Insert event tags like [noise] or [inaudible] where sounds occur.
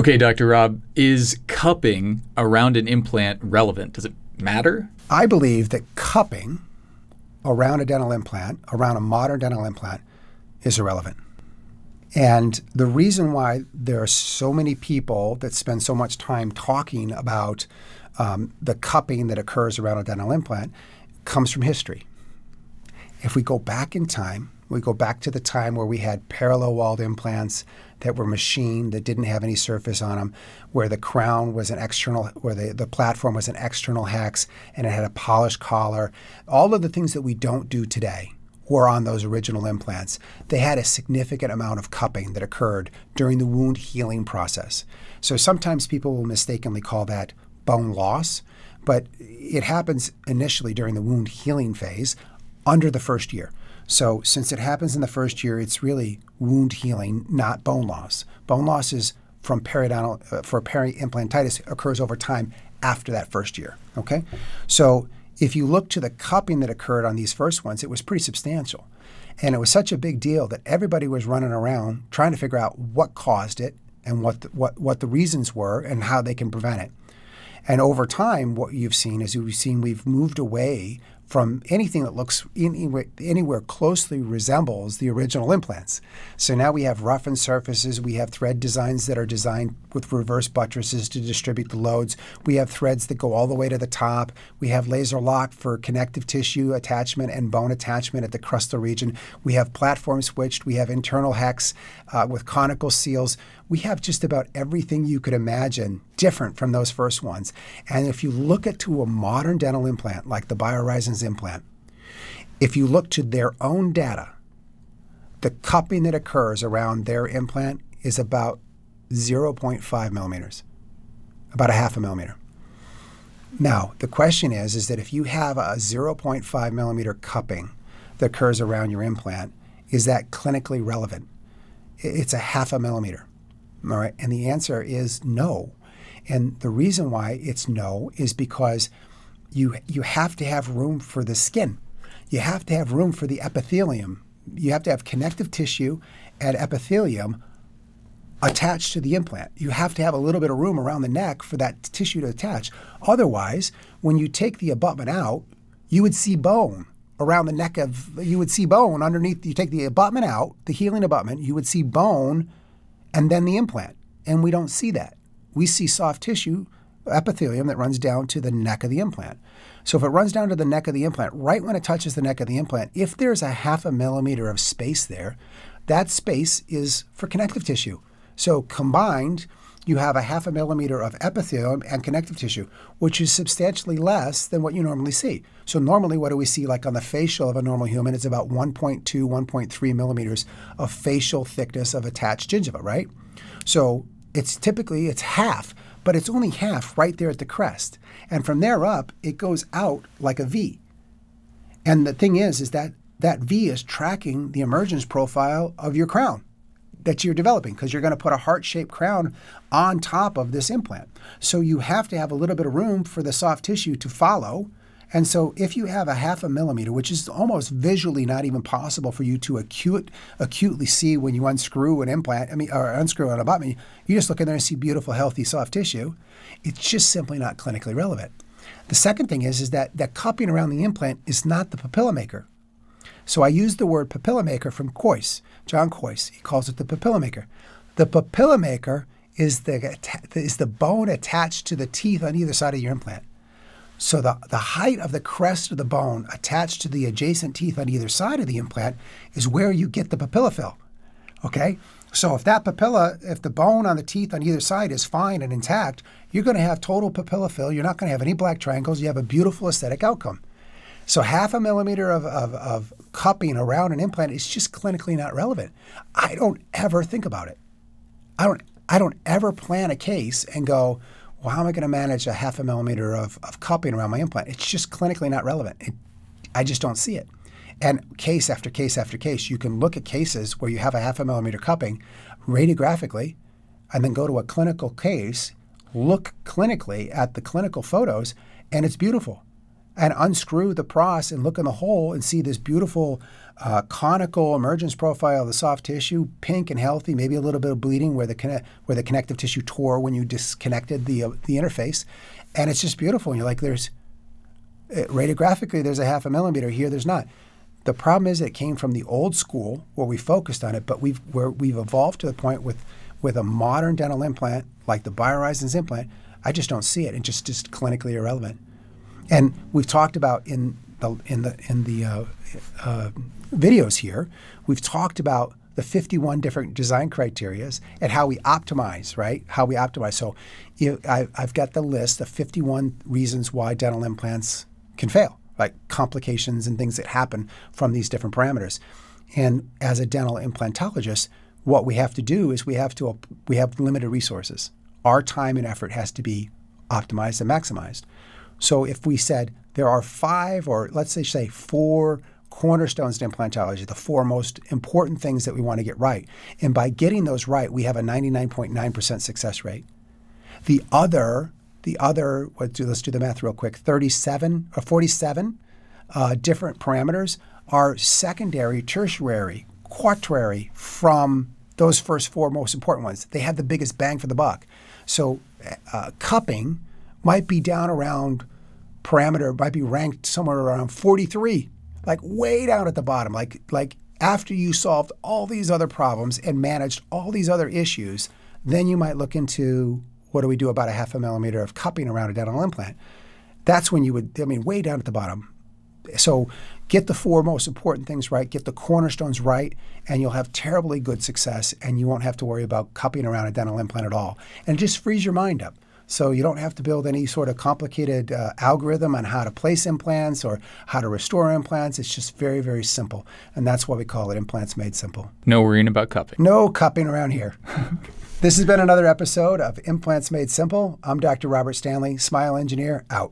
Okay, Dr. Rob, is cupping around an implant relevant? Does it matter? I believe that cupping around a dental implant, around a modern dental implant, is irrelevant. And the reason why there are so many people that spend so much time talking about um, the cupping that occurs around a dental implant comes from history. If we go back in time, we go back to the time where we had parallel walled implants that were machined that didn't have any surface on them, where the crown was an external, where the, the platform was an external hex and it had a polished collar. All of the things that we don't do today were on those original implants. They had a significant amount of cupping that occurred during the wound healing process. So sometimes people will mistakenly call that bone loss, but it happens initially during the wound healing phase under the first year. So, since it happens in the first year, it's really wound healing, not bone loss. Bone loss is from periodontal uh, for peri-implantitis occurs over time after that first year. Okay, so if you look to the cupping that occurred on these first ones, it was pretty substantial, and it was such a big deal that everybody was running around trying to figure out what caused it and what the, what what the reasons were and how they can prevent it. And over time, what you've seen is you've seen we've moved away from anything that looks anywhere, anywhere closely resembles the original implants. So now we have roughened surfaces. We have thread designs that are designed with reverse buttresses to distribute the loads. We have threads that go all the way to the top. We have Laser-Lok for connective tissue attachment and bone attachment at the crestal region. We have platform switched. We have internal hex uh, with conical seals. We have just about everything you could imagine different from those first ones. And if you look at to a modern dental implant like the BioHorizons implant, if you look to their own data, the cupping that occurs around their implant is about 0.5 millimeters, about a half a millimeter. Now, the question is, is that if you have a 0.5 millimeter cupping that occurs around your implant, is that clinically relevant? It's a half a millimeter. All right. And the answer is no. And the reason why it's no is because you you have to have room for the skin. You have to have room for the epithelium. You have to have connective tissue and epithelium attached to the implant. You have to have a little bit of room around the neck for that tissue to attach. Otherwise, when you take the abutment out, you would see bone around the neck of you would see bone underneath you take the abutment out, the healing abutment, you would see bone and then the implant. And we don't see that. We see soft tissue epithelium that runs down to the neck of the implant. So if it runs down to the neck of the implant, right when it touches the neck of the implant, if there's a half a millimeter of space there, that space is for connective tissue. So combined, you have a half a millimeter of epithelium and connective tissue, which is substantially less than what you normally see. So normally, what do we see like on the facial of a normal human? It's about 1.2, 1.3 millimeters of facial thickness of attached gingiva, right? So it's typically it's half, but it's only half right there at the crest, and from there up, it goes out like a V. And the thing is, is that that V is tracking the emergence profile of your crown that you're developing because you're going to put a heart shaped crown on top of this implant. So you have to have a little bit of room for the soft tissue to follow. And so if you have a half a millimeter, which is almost visually not even possible for you to acute, acutely see when you unscrew an implant, I mean, or unscrew an abutment, you just look in there and see beautiful, healthy, soft tissue. It's just simply not clinically relevant. The second thing is, is that that cupping around the implant is not the papilla maker. So I use the word papilla maker from Kois, John Kois. He calls it the papilla maker. The papilla maker is the, is the bone attached to the teeth on either side of your implant. So the, the height of the crest of the bone attached to the adjacent teeth on either side of the implant is where you get the papilla fill. Okay? So if that papilla, if the bone on the teeth on either side is fine and intact, you're going to have total papilla fill. You're not going to have any black triangles. You have a beautiful aesthetic outcome. So half a millimeter of, of, of cupping around an implant is just clinically not relevant. I don't ever think about it. I don't I don't ever plan a case and go, well, how am I going to manage a half a millimeter of, of cupping around my implant? It's just clinically not relevant. It, I just don't see it. And case after case after case, you can look at cases where you have a half a millimeter cupping radiographically and then go to a clinical case, look clinically at the clinical photos, and it's beautiful and unscrew the pros and look in the hole and see this beautiful uh, conical emergence profile of the soft tissue, pink and healthy, maybe a little bit of bleeding where the where the connective tissue tore when you disconnected the uh, the interface, and it's just beautiful. And you're like, there's uh, radiographically, there's a half a millimeter here. There's not. The problem is it came from the old school where we focused on it, but we've where we've evolved to the point with with a modern dental implant like the BioHorizons implant. I just don't see it, and just just clinically irrelevant. And we've talked about in the in the in the uh, uh, videos here, we've talked about the 51 different design criterias and how we optimize, right? How we optimize. So you, I, I've got the list of 51 reasons why dental implants can fail, like complications and things that happen from these different parameters. And as a dental implantologist, what we have to do is we have to we have limited resources. Our time and effort has to be optimized and maximized. So if we said there are five, or let's say, say four cornerstones to implantology, the four most important things that we want to get right. And by getting those right, we have a 99.9% success rate. The other, the other, let's do, let's do the math real quick, 37 or 47 uh, different parameters are secondary, tertiary, quaternary from those first four most important ones. They have the biggest bang for the buck. So uh, cupping might be down around parameter might be ranked somewhere around 43, like way down at the bottom. Like like after you solved all these other problems and managed all these other issues, then you might look into what do we do about a half a millimeter of cupping around a dental implant. That's when you would, I mean, way down at the bottom. So get the four most important things right, get the cornerstones right, and you'll have terribly good success, and you won't have to worry about cupping around a dental implant at all. And just frees your mind up. So you don't have to build any sort of complicated uh, algorithm on how to place implants or how to restore implants. It's just very, very simple. And that's why we call it Implants Made Simple. No worrying about cupping. No cupping around here. [laughs] this has been another episode of Implants Made Simple. I'm Dr. Robert Stanley, Smile Engineer, out.